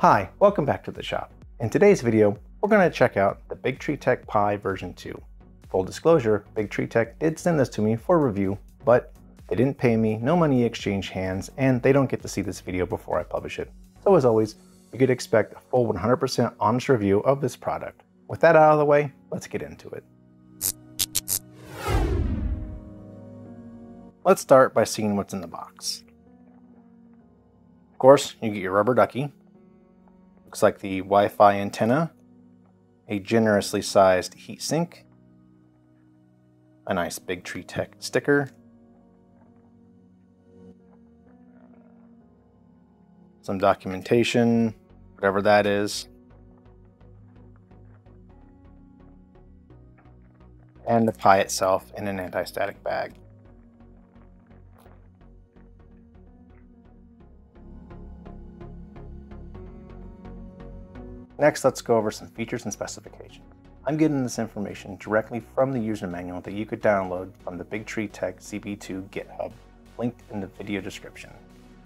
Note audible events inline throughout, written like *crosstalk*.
Hi, welcome back to the shop. In today's video, we're going to check out the Big Tree Tech Pi version 2. Full disclosure, Big Tree Tech did send this to me for review, but they didn't pay me, no money exchanged hands, and they don't get to see this video before I publish it. So as always, you could expect a full 100% honest review of this product. With that out of the way, let's get into it. Let's start by seeing what's in the box. Of course, you get your rubber ducky, Looks like the Wi-Fi antenna, a generously sized heatsink, a nice Big Tree Tech sticker, some documentation, whatever that is, and the Pi itself in an anti-static bag. Next, let's go over some features and specifications. I'm getting this information directly from the user manual that you could download from the Big Tree Tech CB2 GitHub, linked in the video description.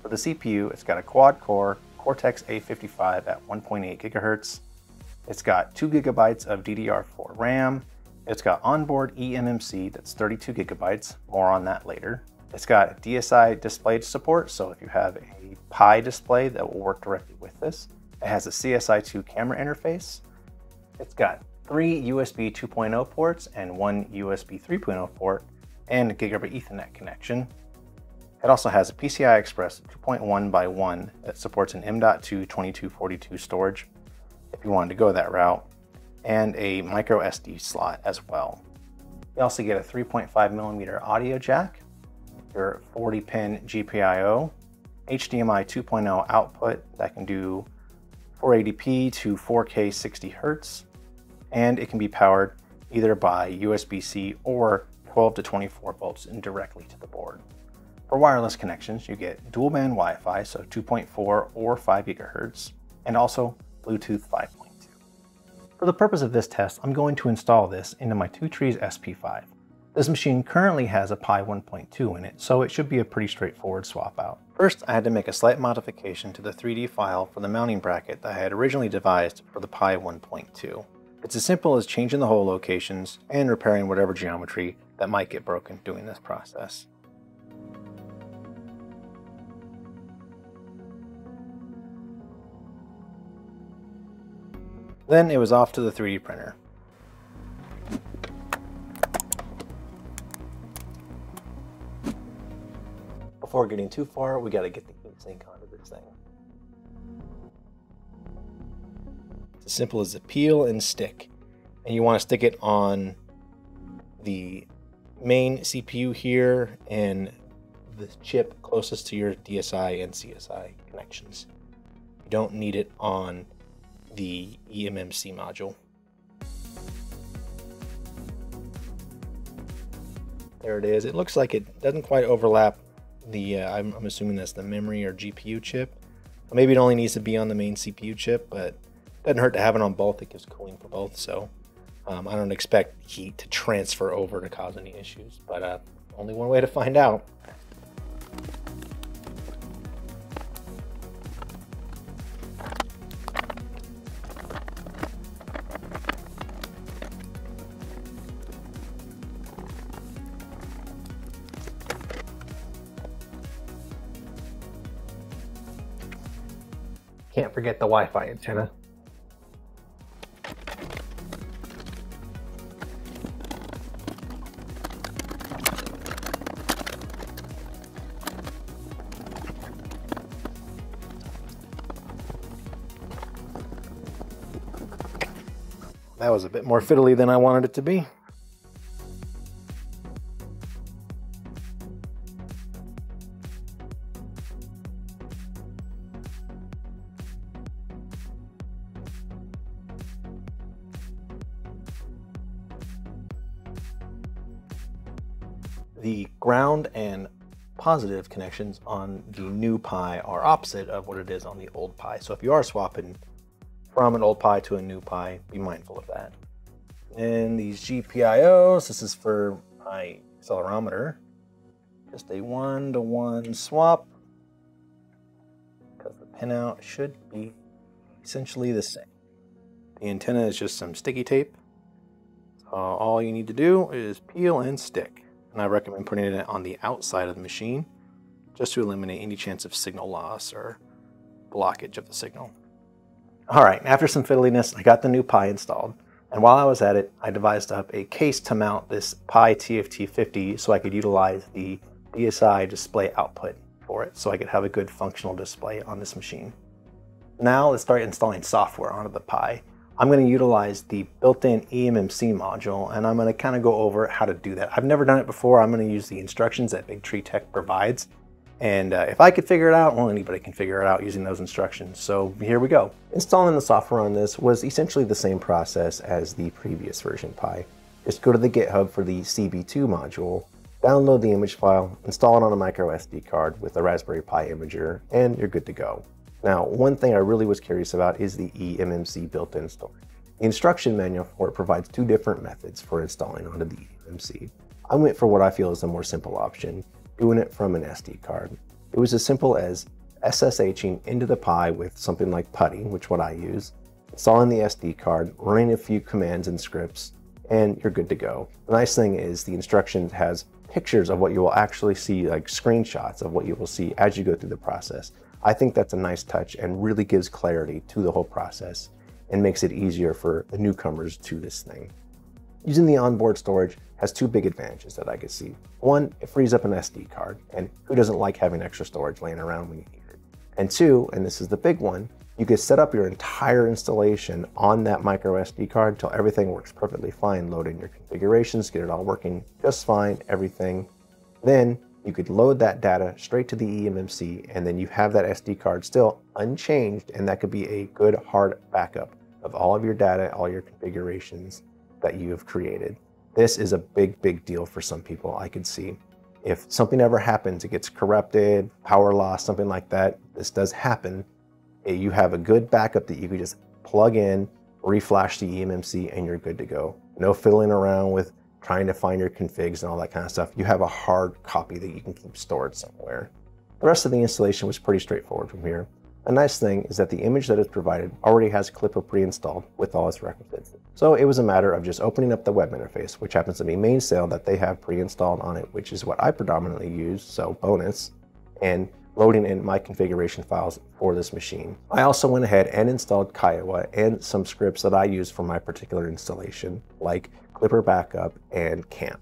For the CPU, it's got a quad-core Cortex A55 at 1.8 gigahertz. It's got 2 gigabytes of DDR4 RAM. It's got onboard eMMC that's 32 gigabytes, more on that later. It's got DSI display support, so if you have a Pi display that will work directly with this. It has a CSI2 camera interface. It's got three USB 2.0 ports and one USB 3.0 port and a gigabit ethernet connection. It also has a PCI Express 2.1 by 1 that supports an M.2 2242 storage if you wanted to go that route, and a micro SD slot as well. You also get a 3.5 millimeter audio jack, your 40 pin GPIO, HDMI 2.0 output that can do 480p to 4K 60 Hertz, and it can be powered either by USB-C or 12 to 24 volts and directly to the board. For wireless connections, you get dual band Wi-Fi, so 2.4 or 5 gigahertz, and also Bluetooth 5.2. For the purpose of this test, I'm going to install this into my Two Trees SP5. This machine currently has a Pi 1.2 in it, so it should be a pretty straightforward swap out. First, I had to make a slight modification to the 3D file for the mounting bracket that I had originally devised for the Pi 1.2. It's as simple as changing the hole locations and repairing whatever geometry that might get broken doing this process. Then it was off to the 3D printer. Before getting too far, we got to get the heatsink onto this thing. It's as simple as a peel and stick. And you want to stick it on the main CPU here and the chip closest to your DSI and CSI connections. You don't need it on the eMMC module. There it is. It looks like it doesn't quite overlap the uh, I'm, I'm, assuming that's the memory or GPU chip. Maybe it only needs to be on the main CPU chip, but it doesn't hurt to have it on both. It gives cooling for both, so um, I don't expect heat to transfer over to cause any issues. But uh, only one way to find out. Can't forget the Wi-Fi antenna. That was a bit more fiddly than I wanted it to be. Positive connections on the new Pi are opposite of what it is on the old Pi. So if you are swapping from an old Pi to a new Pi, be mindful of that. And these GPIOs, this is for my accelerometer. Just a one-to-one -one swap because the pinout should be essentially the same. The antenna is just some sticky tape. So all you need to do is peel and stick. And I recommend putting it on the outside of the machine just to eliminate any chance of signal loss or blockage of the signal. All right, after some fiddliness, I got the new Pi installed. And while I was at it, I devised up a case to mount this Pi TFT50 so I could utilize the DSI display output for it so I could have a good functional display on this machine. Now let's start installing software onto the Pi. I'm going to utilize the built-in eMMC module and I'm going to kind of go over how to do that. I've never done it before. I'm going to use the instructions that Big Tree Tech provides. And uh, if I could figure it out, well, anybody can figure it out using those instructions. So here we go. Installing the software on this was essentially the same process as the previous version Pi. Just go to the GitHub for the CB2 module, download the image file, install it on a micro SD card with a Raspberry Pi imager, and you're good to go. Now, one thing I really was curious about is the eMMC built-in storage. The instruction manual for it provides two different methods for installing onto the eMMC. I went for what I feel is the more simple option, doing it from an SD card. It was as simple as SSHing into the Pi with something like PuTTY, which what I use, installing the SD card, running a few commands and scripts, and you're good to go. The nice thing is the instruction has pictures of what you will actually see, like screenshots of what you will see as you go through the process. I think that's a nice touch and really gives clarity to the whole process and makes it easier for the newcomers to this thing. Using the onboard storage has two big advantages that I could see. One, it frees up an SD card, and who doesn't like having extra storage laying around when you need it? And two, and this is the big one, you could set up your entire installation on that micro SD card till everything works perfectly fine, load in your configurations, get it all working just fine, everything. Then you could load that data straight to the eMMC and then you have that SD card still unchanged and that could be a good hard backup of all of your data, all your configurations that you have created. This is a big, big deal for some people I could see. If something ever happens, it gets corrupted, power loss, something like that, this does happen, eh, you have a good backup that you could just plug in, reflash the eMMC and you're good to go. No fiddling around with trying to find your configs and all that kind of stuff, you have a hard copy that you can keep stored somewhere. The rest of the installation was pretty straightforward from here. A nice thing is that the image that is provided already has Klipper pre-installed with all its requisites. So it was a matter of just opening up the web interface, which happens to be Mainsail that they have pre-installed on it, which is what I predominantly use, so bonus, and loading in my configuration files for this machine. I also went ahead and installed KIAUH and some scripts that I use for my particular installation, like Klipper Backup, and KAMP.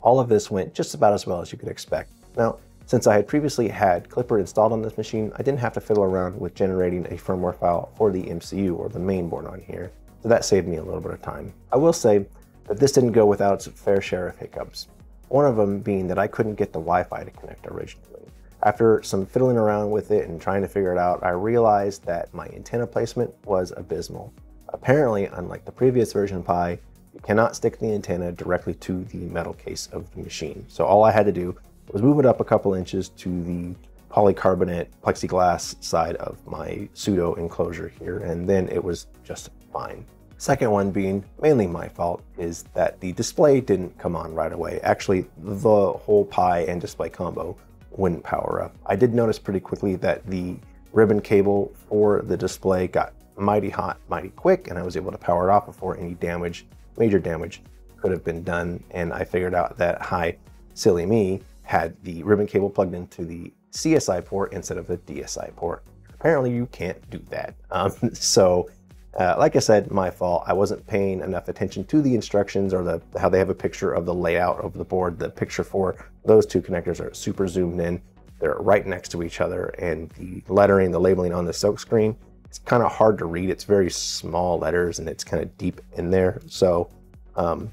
All of this went just about as well as you could expect. Now, since I had previously had Klipper installed on this machine, I didn't have to fiddle around with generating a firmware file for the MCU or the main board on here, so that saved me a little bit of time. I will say that this didn't go without its fair share of hiccups. One of them being that I couldn't get the Wi-Fi to connect originally. After some fiddling around with it and trying to figure it out, I realized that my antenna placement was abysmal. Apparently, unlike the previous version Pi, you cannot stick the antenna directly to the metal case of the machine. So all I had to do was move it up a couple inches to the polycarbonate plexiglass side of my pseudo enclosure here, and then it was just fine. Second one being mainly my fault is that the display didn't come on right away. Actually, the whole Pi and display combo wouldn't power up. I did notice pretty quickly that the ribbon cable for the display got mighty hot, mighty quick, and I was able to power it off before any damage major damage could have been done. And I figured out that hi, silly me, had the ribbon cable plugged into the CSI port instead of the DSI port. Apparently you can't do that. Um, *laughs* so uh, like I said, my fault. I wasn't paying enough attention to the instructions or the how they have a picture of the layout of the board. The picture for those two connectors are super zoomed in. They're right next to each other and the lettering, the labeling on the silk screen it's kind of hard to read. It's very small letters and it's kind of deep in there. So um,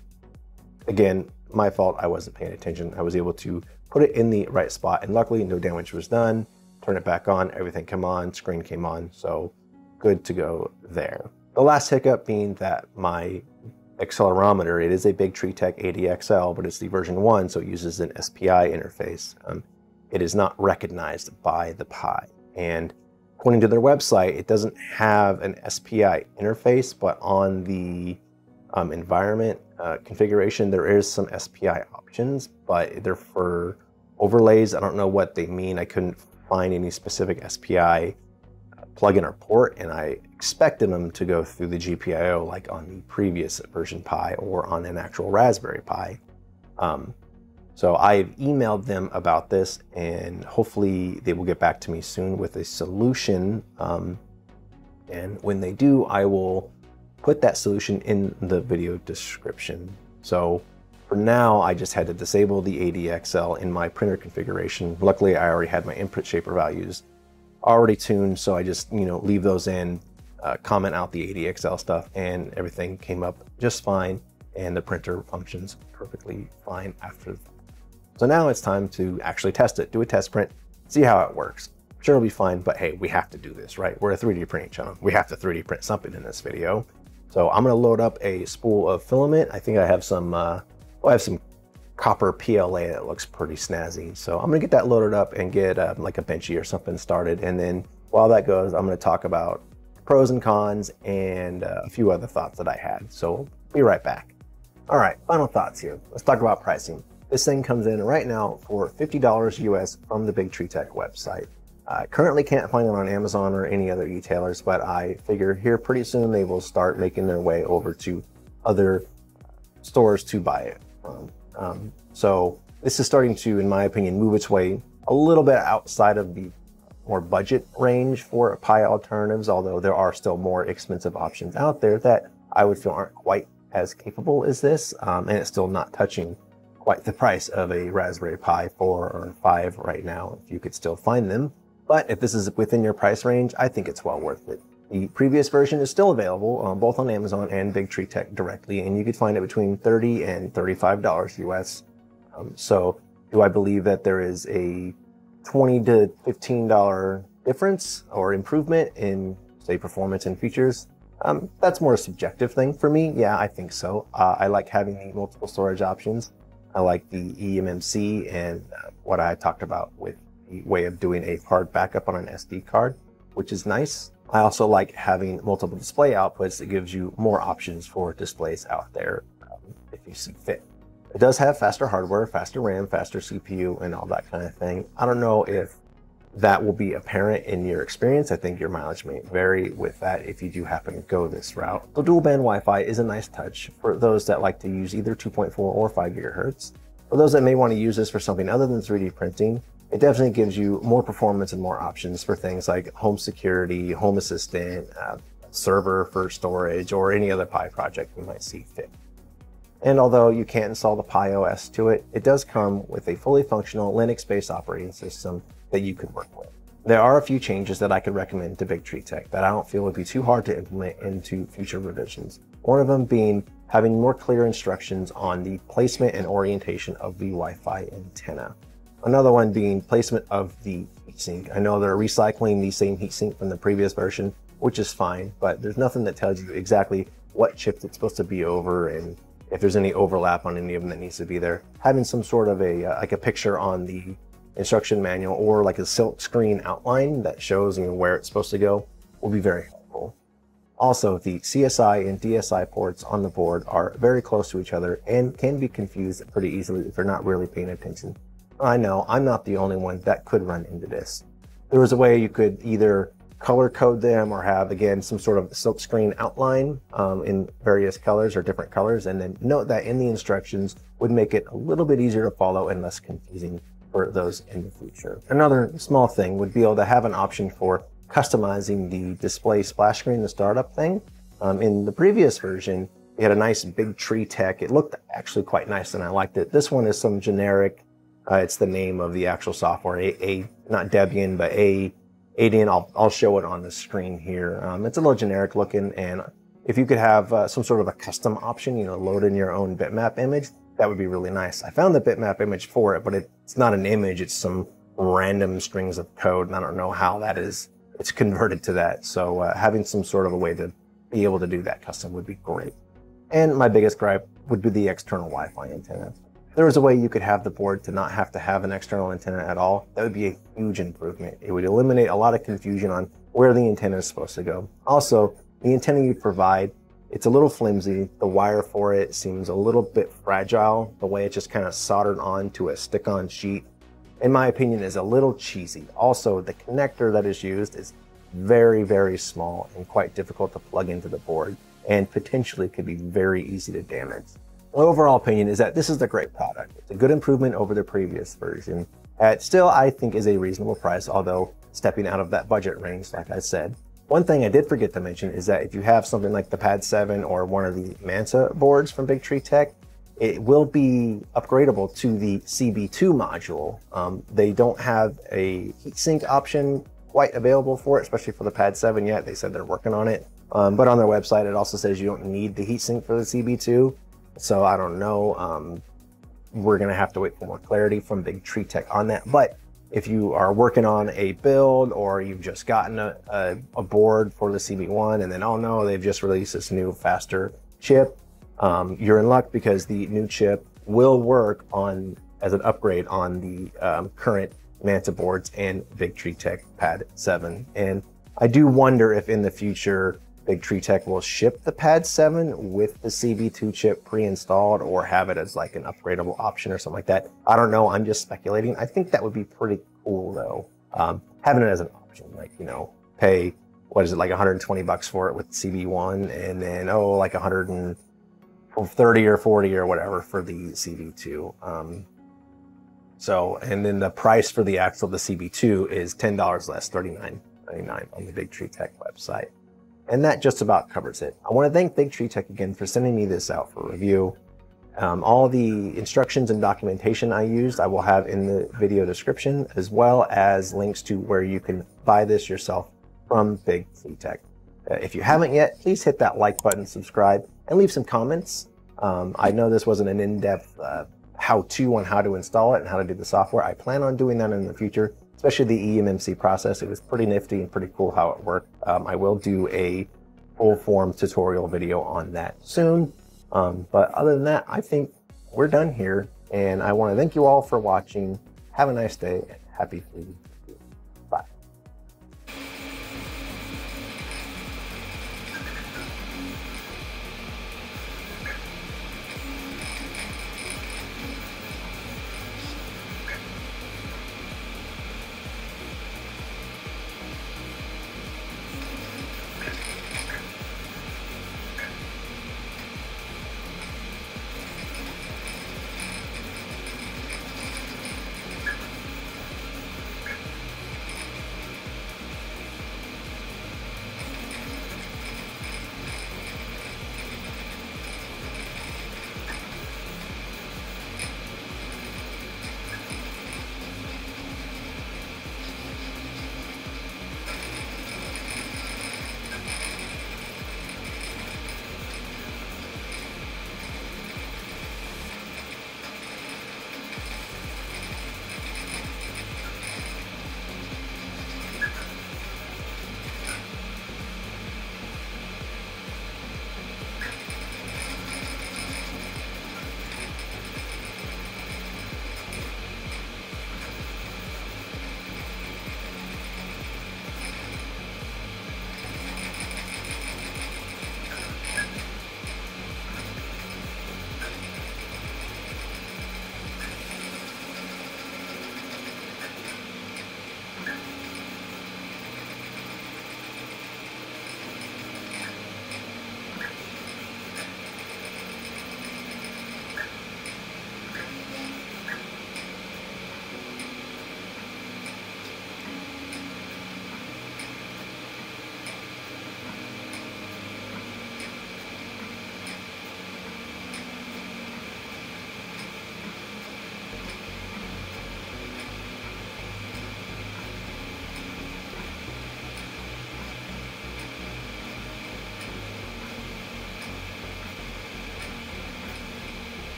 again, my fault. I wasn't paying attention. I was able to put it in the right spot and luckily no damage was done. Turn it back on, everything came on, screen came on. So good to go there. The last hiccup being that my accelerometer, it is a Big Tree Tech ADXL, but it's the version one, so it uses an SPI interface. Um, it is not recognized by the Pi. And According to their website, it doesn't have an SPI interface, but on the um, environment uh, configuration, there is some SPI options, but they're for overlays. I don't know what they mean. I couldn't find any specific SPI plug-in or port, and I expected them to go through the GPIO like on the previous version Pi or on an actual Raspberry Pi. Um, so I've emailed them about this and hopefully they will get back to me soon with a solution. Um, and when they do, I will put that solution in the video description. So for now, I just had to disable the ADXL in my printer configuration. Luckily, I already had my input shaper values already tuned, so I just, you know, leave those in, uh, comment out the ADXL stuff, and everything came up just fine, and the printer functions perfectly fine after so now it's time to actually test it, do a test print, see how it works. Sure it'll be fine, but hey, we have to do this, right? We're a 3D printing channel. We have to 3D print something in this video. So I'm gonna load up a spool of filament. I think I have some, uh, well, I have some copper PLA that looks pretty snazzy. So I'm gonna get that loaded up and get uh, like a Benchy or something started. And then while that goes, I'm gonna talk about pros and cons and uh, a few other thoughts that I had. So be right back. All right, final thoughts here. Let's talk about pricing. This thing comes in right now for $50 US from the Big Tree Tech website. I currently can't find it on Amazon or any other e-tailers, but I figure here pretty soon they will start making their way over to other stores to buy it from. Um, so this is starting to, in my opinion, move its way a little bit outside of the more budget range for Pi alternatives, although there are still more expensive options out there that I would feel aren't quite as capable as this, um, and it's still not touching quite the price of a Raspberry Pi 4 or 5 right now, if you could still find them. But if this is within your price range, I think it's well worth it. The previous version is still available um, both on Amazon and Big Tree Tech directly, and you could find it between 30 and $35 US. Um, so do I believe that there is a 20 to $15 difference or improvement in, say, performance and features? Um, that's more a subjective thing for me. Yeah, I think so. Uh, I like having the multiple storage options. I like the eMMC and uh, what I talked about with the way of doing a hard backup on an SD card, which is nice. I also like having multiple display outputs that gives you more options for displays out there um, if you see fit. It does have faster hardware, faster RAM, faster CPU, and all that kind of thing. I don't know if that will be apparent in your experience. I think your mileage may vary with that if you do happen to go this route. So dual band Wi-Fi is a nice touch for those that like to use either 2.4 or 5 gigahertz. For those that may want to use this for something other than 3D printing, it definitely gives you more performance and more options for things like home security, home assistant, uh, server for storage, or any other Pi project you might see fit. And although you can't install the Pi OS to it, it does come with a fully functional Linux-based operating system that you could work with. There are a few changes that I could recommend to Big Tree Tech that I don't feel would be too hard to implement into future revisions. One of them being having more clear instructions on the placement and orientation of the Wi-Fi antenna. Another one being placement of the heatsink. I know they're recycling the same heatsink from the previous version, which is fine, but there's nothing that tells you exactly what chips it's supposed to be over and if there's any overlap on any of them that needs to be there. Having some sort of a, uh, like a picture on the instruction manual or like a silk screen outline that shows you know, where it's supposed to go will be very helpful. Also, the CSI and DSI ports on the board are very close to each other and can be confused pretty easily if you're not really paying attention. I know I'm not the only one that could run into this. There was a way you could either color code them or have again some sort of silkscreen outline um, in various colors or different colors and then note that in the instructions would make it a little bit easier to follow and less confusing for those in the future. Another small thing would be able to have an option for customizing the display splash screen, the startup thing. Um, in the previous version, we had a nice big tree tech. It looked actually quite nice and I liked it. This one is some generic, uh, it's the name of the actual software, a, a not Debian, but a Armbian. I'll, I'll show it on the screen here. Um, it's a little generic looking and if you could have uh, some sort of a custom option, you know, load in your own bitmap image, that would be really nice. I found the bitmap image for it, but it's not an image. It's some random strings of code, and I don't know how that is. It's converted to that. So uh, having some sort of a way to be able to do that custom would be great. And my biggest gripe would be the external Wi-Fi antenna. There was a way you could have the board to not have to have an external antenna at all, that would be a huge improvement. It would eliminate a lot of confusion on where the antenna is supposed to go. Also, the antenna you provide it's a little flimsy. The wire for it seems a little bit fragile. The way it's just kind of soldered onto a stick-on sheet, in my opinion, is a little cheesy. Also, the connector that is used is very, very small and quite difficult to plug into the board and potentially could be very easy to damage. My overall opinion is that this is a great product. It's a good improvement over the previous version. At still, I think is a reasonable price, although stepping out of that budget range, like I said. One thing I did forget to mention is that if you have something like the Pad 7 or one of the Manta boards from Big Tree Tech, it will be upgradable to the CB2 module. Um, they don't have a heatsink option quite available for it, especially for the Pad 7 yet. They said they're working on it. Um, but on their website, it also says you don't need the heatsink for the CB2. So I don't know. Um, we're going to have to wait for more clarity from Big Tree Tech on that. But if you are working on a build or you've just gotten a, a, a board for the CB1 and then, oh no, they've just released this new faster chip, um, you're in luck because the new chip will work on as an upgrade on the um, current Manta boards and Big Tree Tech Pad 7. And I do wonder if in the future Big Tree Tech will ship the Pad 7 with the CB2 chip pre-installed or have it as like an upgradable option or something like that. I don't know. I'm just speculating. I think that would be pretty cool though. Um, having it as an option, like, you know, pay, what is it, like 120 bucks for it with CB1 and then, oh, like 130 or 40 or whatever for the CB2. Um, so, and then the price for the axle, the CB2 is $10 less, $39.99 on the Big Tree Tech website. And that just about covers it. I want to thank Big Tree Tech again for sending me this out for review. Um, all the instructions and documentation I used, I will have in the video description, as well as links to where you can buy this yourself from Big Tree Tech. Uh, if you haven't yet, please hit that like button, subscribe, and leave some comments. Um, I know this wasn't an in-depth uh, how-to on how to install it and how to do the software. I plan on doing that in the future, especially the eMMC process. It was pretty nifty and pretty cool how it worked. Um, I will do a full form tutorial video on that soon. Um, but other than that, I think we're done here. And I want to thank you all for watching. Have a nice day and happy food.